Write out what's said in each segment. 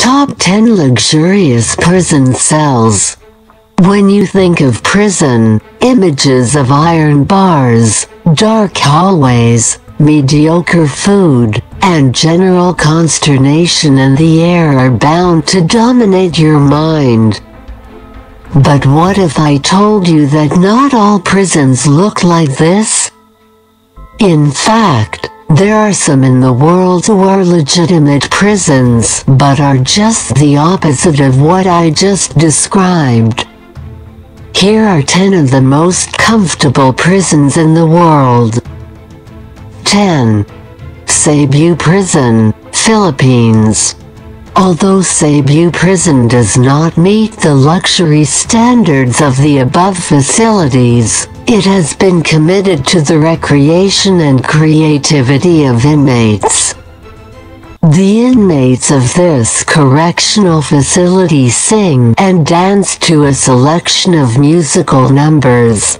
Top 10 Luxurious Prison Cells When you think of prison, images of iron bars, dark hallways, mediocre food, and general consternation in the air are bound to dominate your mind. But what if I told you that not all prisons look like this? In fact, there are some in the world who are legitimate prisons but are just the opposite of what I just described. Here are 10 of the most comfortable prisons in the world. 10. Cebu Prison, Philippines. Although Cebu Prison does not meet the luxury standards of the above facilities, it has been committed to the recreation and creativity of inmates. The inmates of this correctional facility sing and dance to a selection of musical numbers.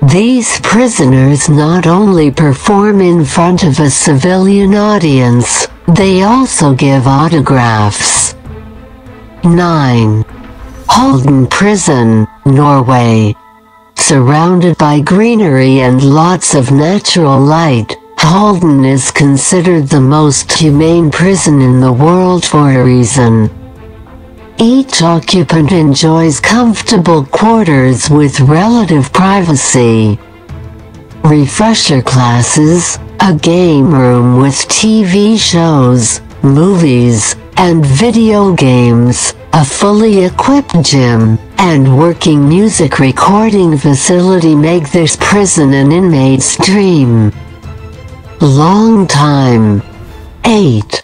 These prisoners not only perform in front of a civilian audience, they also give autographs. 9. Halden Prison, Norway. Surrounded by greenery and lots of natural light, Halden is considered the most humane prison in the world for a reason. Each occupant enjoys comfortable quarters with relative privacy. Refresher classes, a game room with TV shows, movies, and video games, a fully equipped gym, and working music recording facility make this prison an inmate's dream. Long time. 8.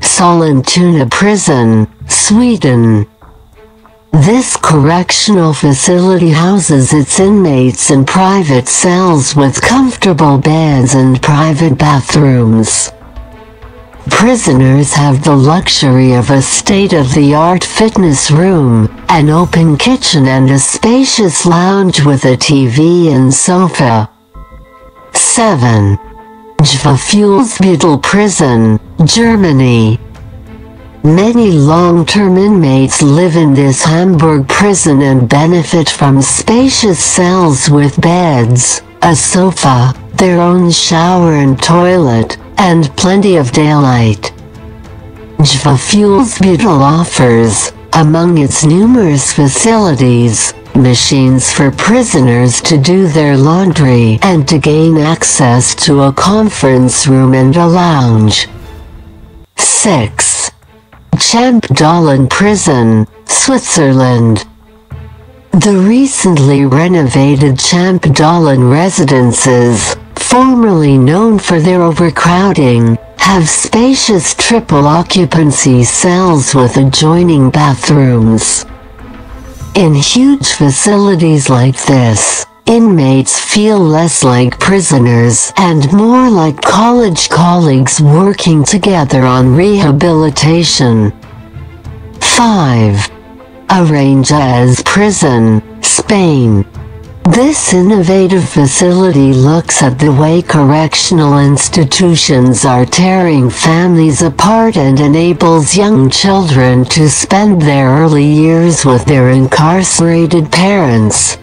Sollentuna Prison, Sweden. This correctional facility houses its inmates in private cells with comfortable beds and private bathrooms. Prisoners have the luxury of a state-of-the-art fitness room, an open kitchen and a spacious lounge with a TV and sofa. 7. Jvafuhlsbüttel Prison, Germany. Many long-term inmates live in this Hamburg prison and benefit from spacious cells with beds, a sofa, their own shower and toilet, and plenty of daylight. Jvafuhlsbüttel offers, among its numerous facilities, machines for prisoners to do their laundry and to gain access to a conference room and a lounge. 6. Champ Champ-Dollon Prison, Switzerland. The recently renovated Champ Champ-Dollon residences, formerly known for their overcrowding, have spacious triple occupancy cells with adjoining bathrooms. In huge facilities like this, inmates feel less like prisoners and more like college colleagues working together on rehabilitation. 5. Aranjuez Prison, Spain. This innovative facility looks at the way correctional institutions are tearing families apart and enables young children to spend their early years with their incarcerated parents.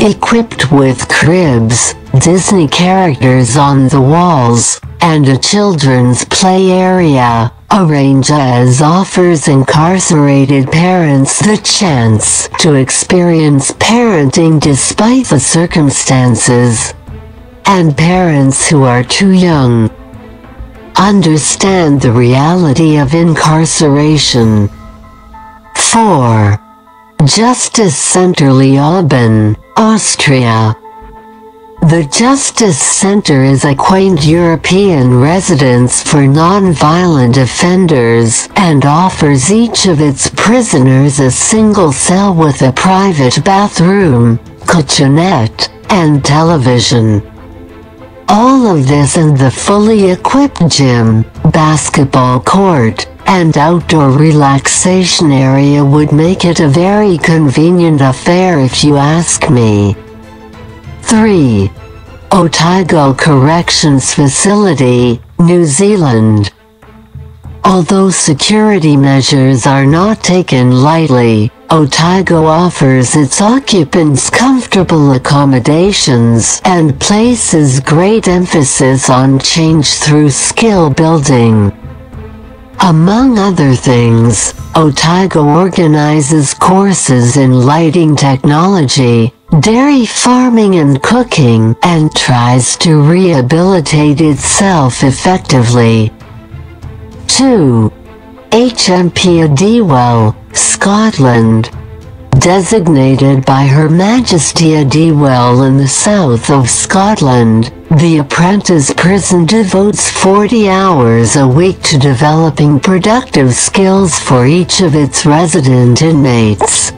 Equipped with cribs, Disney characters on the walls, and a children's play area, Aranjuez offers incarcerated parents the chance to experience parenting despite the circumstances. And parents who are too young understand the reality of incarceration. 4. Justice Center Leoben, Austria. The Justice Center is a quaint European residence for non-violent offenders and offers each of its prisoners a single cell with a private bathroom, kitchenette, and television. All of this and the fully equipped gym, basketball court, and outdoor relaxation area would make it a very convenient affair if you ask me. 3. Otago Corrections Facility, New Zealand. Although security measures are not taken lightly, Otago offers its occupants comfortable accommodations and places great emphasis on change through skill building. Among other things, Otago organizes courses in lighting technology, dairy farming and cooking, and tries to rehabilitate itself effectively. 2. HMP Addiewell, Scotland. Designated by Her Majesty Addiewell in the south of Scotland, the apprentice prison devotes 40 hours a week to developing productive skills for each of its resident inmates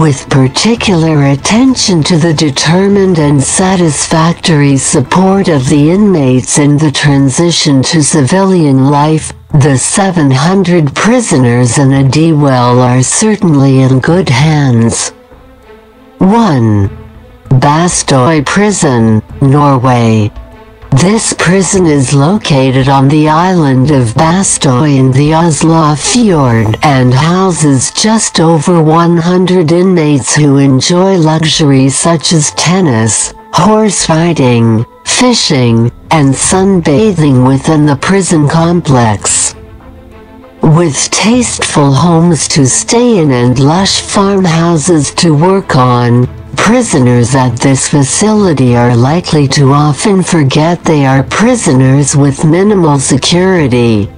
with particular attention to the determined and satisfactory support of the inmates in the transition to civilian life, the 700 prisoners in Addiewell are certainly in good hands. 1. Bastoy Prison, Norway this prison is located on the island of Bastoy in the Oslofjord and houses just over 100 inmates who enjoy luxuries such as tennis, horse riding, fishing, and sunbathing within the prison complex. With tasteful homes to stay in and lush farmhouses to work on, Prisoners at this facility are likely to often forget they are prisoners with minimal security.